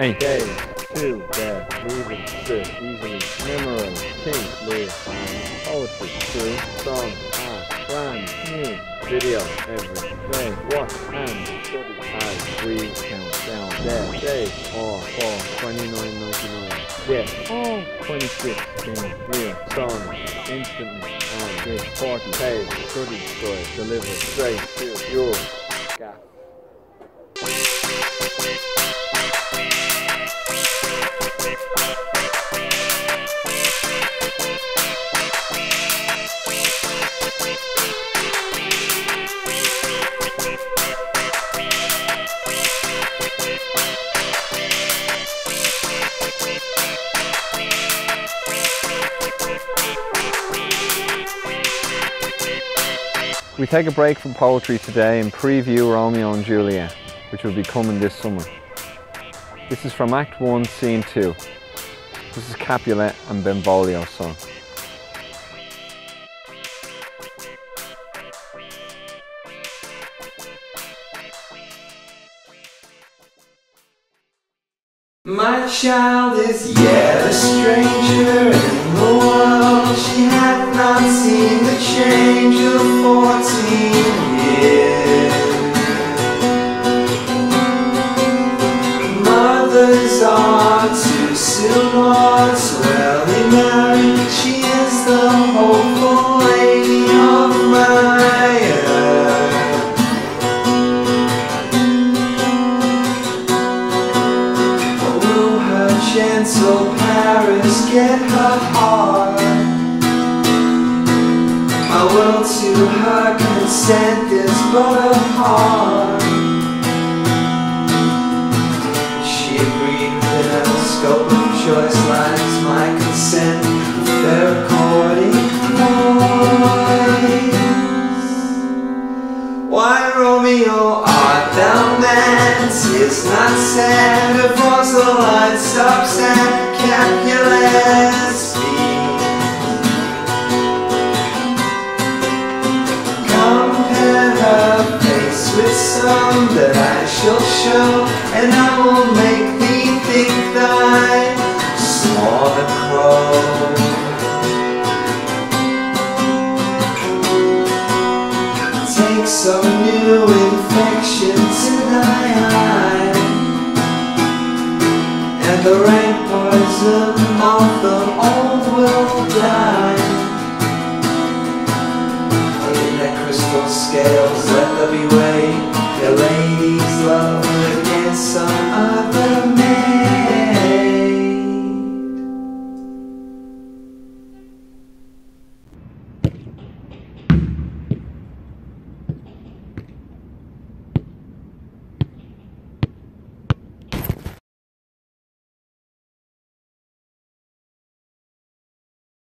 Hey. Day, two, there, moving, sit, easily, memorize, think, live, poetry, oh, true, song, art, brand, new, video, every day, watch, and study, as we count down, there, day, or, for, 29.99, get, all 26, things, real, song, instantly, on, this, 40, pay, study, story, deliver, straight, We take a break from poetry today and preview Romeo and Juliet, which will be coming this summer. This is from Act 1, Scene 2. This is Capulet and Benvolio's song. My child is yet a stranger. She had not seen the change of fourteen years. Mothers are too soon once well married. She is the hopeful lady of my earth. Oh, Will her gentle Paris get her heart? My will to her consent is but a heart. She agreed that the scope of choice lies my consent, fair according voice. Why, Romeo, art thou mad? Tis not sad if Rosaline stops at Capulet's face that I shall show, and I will make thee think thy small the crow. Take some new infection to thy eye And the rank poison of the old will die In their crystal scales let there be